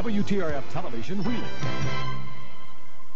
WTRF Television Wheeling.